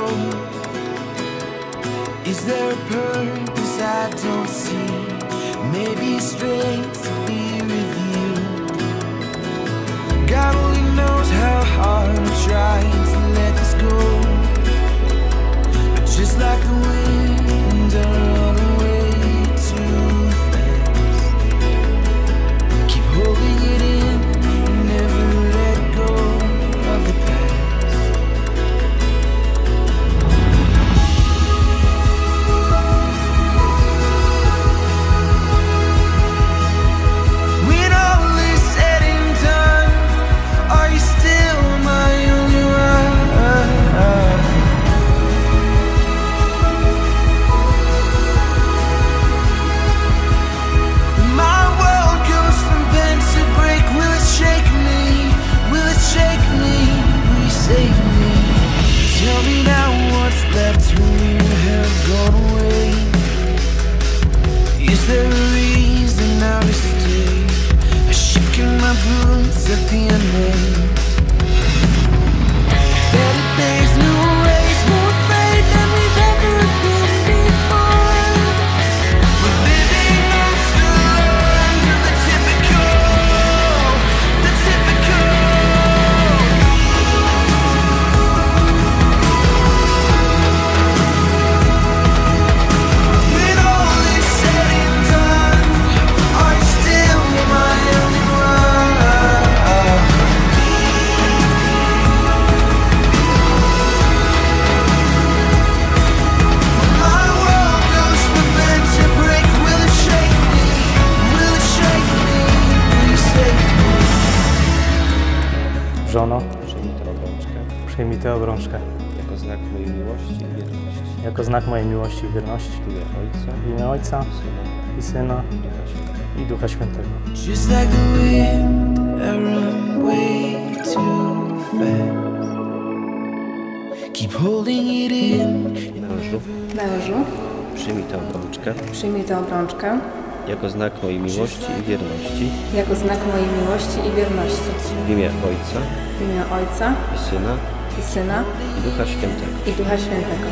anymore? Is there a purpose I don't see? Maybe strength boots at the end. Żono, Przyjmij tę obrączkę przyjmij tę obrączkę jako znak mojej miłości i wierności. jako znak mojej miłości i wierności. W imię Ojca, W imię Ojca Syna i Syna i Ducha Świętego. i Ducha Świętego. Just like the wind, I run way too fast. Keep holding it in. Mężu, Mężu, przyjmij tę obrączkę przyjmij tę obrączkę jako znak mojej miłości i wierności. jako znak mojej miłości i wierności. W imię Ojca W imię Ojca i Syna i Syna i Ducha Świętego. i Ducha Świętego.